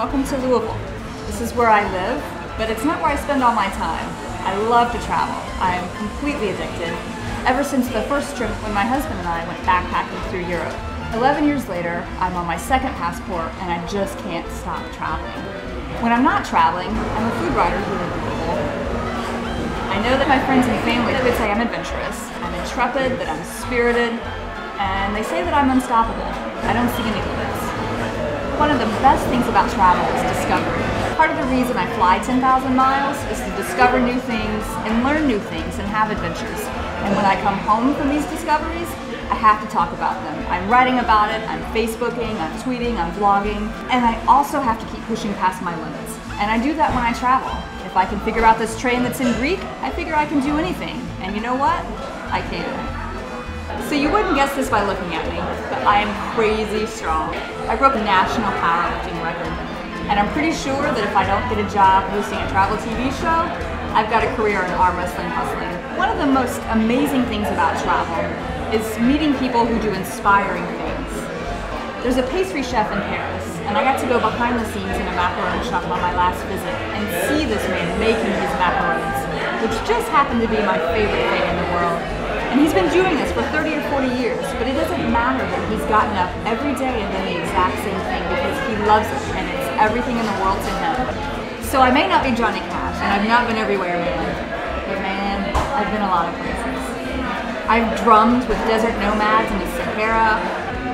Welcome to Louisville. This is where I live, but it's not where I spend all my time. I love to travel. I am completely addicted. Ever since the first trip when my husband and I went backpacking through Europe. 11 years later, I'm on my second passport and I just can't stop traveling. When I'm not traveling, I'm a food writer here in Louisville. I know that my friends and family would say I'm adventurous, I'm intrepid, that I'm spirited, and they say that I'm unstoppable. I don't see any limits. One of the best things about travel is discovery. Part of the reason I fly 10,000 miles is to discover new things and learn new things and have adventures. And when I come home from these discoveries, I have to talk about them. I'm writing about it, I'm Facebooking, I'm tweeting, I'm vlogging, and I also have to keep pushing past my limits. And I do that when I travel. If I can figure out this train that's in Greek, I figure I can do anything. And you know what? I can. So you wouldn't guess this by looking at me, but I am crazy strong. I broke a national powerlifting record, and I'm pretty sure that if I don't get a job hosting a travel TV show, I've got a career in arm wrestling hustling. One of the most amazing things about travel is meeting people who do inspiring things. There's a pastry chef in Paris, and I got to go behind the scenes in a macaron shop on my last visit and see this man making his macarons, which just happened to be my favorite thing in the world. And he's been doing this for 30 or 40 years, but it doesn't matter that he's gotten up every day and done the exact same thing because he loves it and it's everything in the world to him. So I may not be Johnny Cash, and I've not been everywhere, man. But man, I've been a lot of places. I've drummed with desert nomads in the Sahara.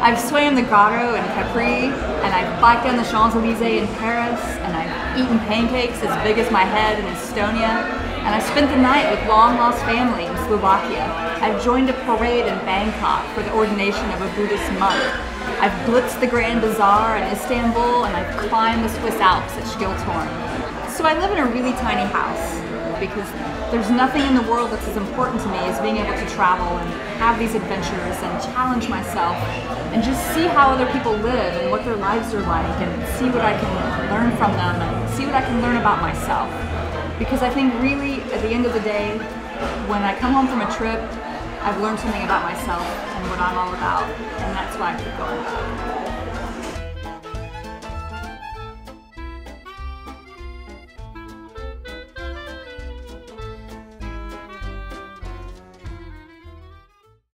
I've swam the grotto in Capri, and I've biked down the Champs-Elysees in Paris, and I've eaten pancakes as big as my head in Estonia, and I spent the night with long-lost family in Slovakia. I've joined a parade in Bangkok for the ordination of a Buddhist monk. I've blitzed the Grand Bazaar in Istanbul and I've climbed the Swiss Alps at Schilthorn. So I live in a really tiny house because there's nothing in the world that's as important to me as being able to travel and have these adventures and challenge myself and just see how other people live and what their lives are like and see what I can learn from them and see what I can learn about myself. Because I think really at the end of the day, when I come home from a trip, I've learned something about myself and what I'm all about, and that's why I keep going.